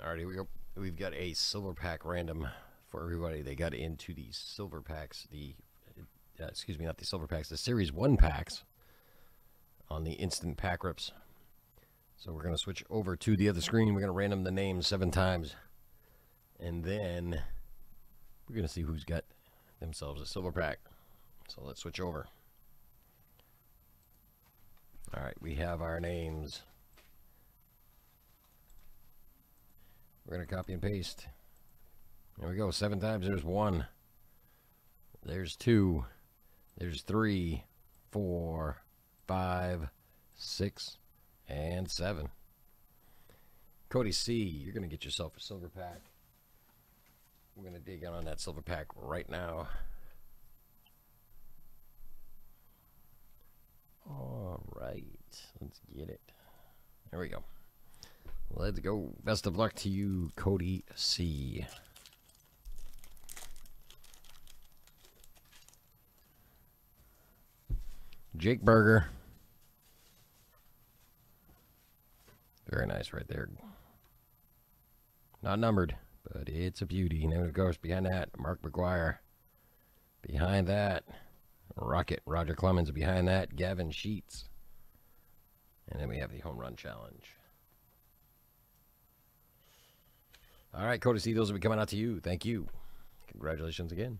All right, here we go. We've got a silver pack random for everybody. They got into the silver packs, the uh, excuse me, not the silver packs, the series one packs on the instant pack rips. So we're going to switch over to the other screen. We're going to random the names seven times. And then we're going to see who's got themselves a silver pack. So let's switch over. All right, we have our names. We're going to copy and paste. There we go. Seven times. There's one. There's two. There's three, four, five, six, and seven. Cody C., you're going to get yourself a silver pack. We're going to dig in on that silver pack right now. All right. Let's get it. There we go. Let's go. Best of luck to you, Cody C. Jake Burger. Very nice right there. Not numbered, but it's a beauty. And then, of course, behind that, Mark McGwire. Behind that, Rocket Roger Clemens. Behind that, Gavin Sheets. And then we have the home run challenge. All right, Cody those will be coming out to you. Thank you. Congratulations again.